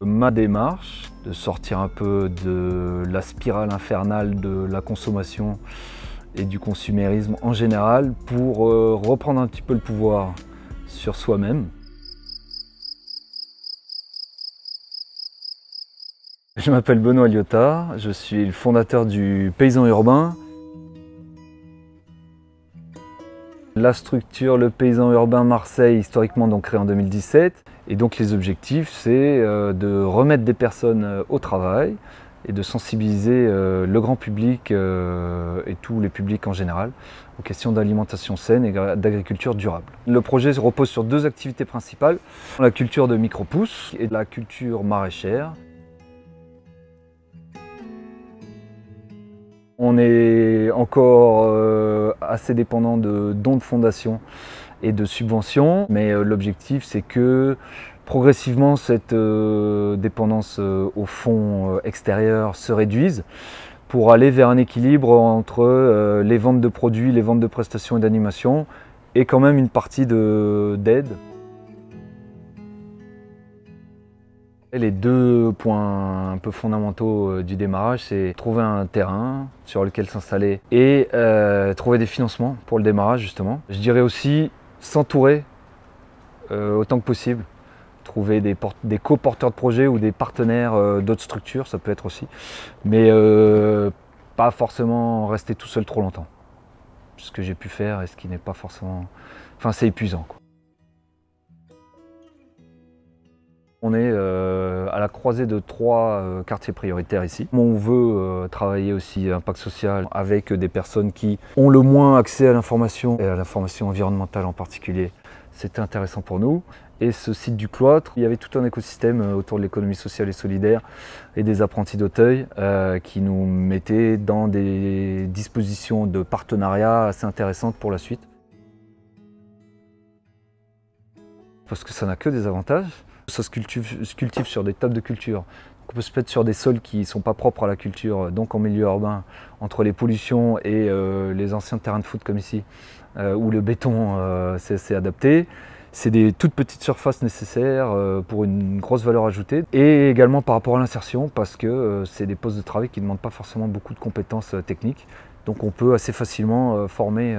Ma démarche, de sortir un peu de la spirale infernale de la consommation et du consumérisme en général pour euh, reprendre un petit peu le pouvoir sur soi-même. Je m'appelle Benoît Lyotta, je suis le fondateur du Paysan Urbain. La structure, le Paysan Urbain Marseille, historiquement donc créé en 2017. Et donc les objectifs, c'est euh, de remettre des personnes euh, au travail et de sensibiliser euh, le grand public et tous les publics en général aux questions d'alimentation saine et d'agriculture durable. Le projet repose sur deux activités principales, la culture de micro-pousses et la culture maraîchère. On est encore assez dépendant de dons de fondation et de subventions. Mais euh, l'objectif, c'est que progressivement, cette euh, dépendance euh, au fonds extérieur se réduise pour aller vers un équilibre entre les ventes de produits, les ventes de prestations et d'animation et quand même une partie d'aide. Les deux points un peu fondamentaux du démarrage, c'est trouver un terrain sur lequel s'installer et trouver des financements pour le démarrage justement. Je dirais aussi s'entourer euh, autant que possible, trouver des, des co-porteurs de projets ou des partenaires euh, d'autres structures, ça peut être aussi, mais euh, pas forcément rester tout seul trop longtemps. Ce que j'ai pu faire et ce qui n'est pas forcément... Enfin, c'est épuisant. On est à la croisée de trois quartiers prioritaires ici. On veut travailler aussi impact social avec des personnes qui ont le moins accès à l'information et à l'information environnementale en particulier. C'était intéressant pour nous. Et ce site du cloître, il y avait tout un écosystème autour de l'économie sociale et solidaire et des apprentis d'Auteuil qui nous mettaient dans des dispositions de partenariat assez intéressantes pour la suite. Parce que ça n'a que des avantages. Ça se cultive, sur des tables de culture. on peut se mettre sur des sols qui ne sont pas propres à la culture, donc en milieu urbain, entre les pollutions et euh, les anciens terrains de foot comme ici, euh, où le béton euh, s'est adapté. C'est des toutes petites surfaces nécessaires pour une grosse valeur ajoutée. Et également par rapport à l'insertion, parce que c'est des postes de travail qui ne demandent pas forcément beaucoup de compétences techniques. Donc on peut assez facilement former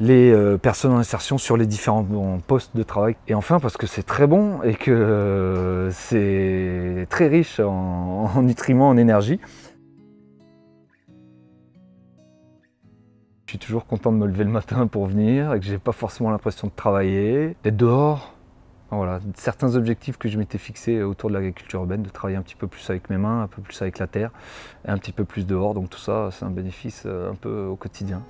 les euh, personnes en insertion sur les différents postes de travail. Et enfin parce que c'est très bon et que euh, c'est très riche en, nutriments, en énergie. Je suis toujours content de me lever le matin pour venir et que j'ai pas forcément l'impression de travailler, d'être dehors. Voilà, certains objectifs que je m'étais fixés autour de l'agriculture urbaine, de travailler un petit peu plus avec mes mains, un peu plus avec la terre, et un petit peu plus dehors. Donc tout ça, c'est un bénéfice euh, un peu au quotidien.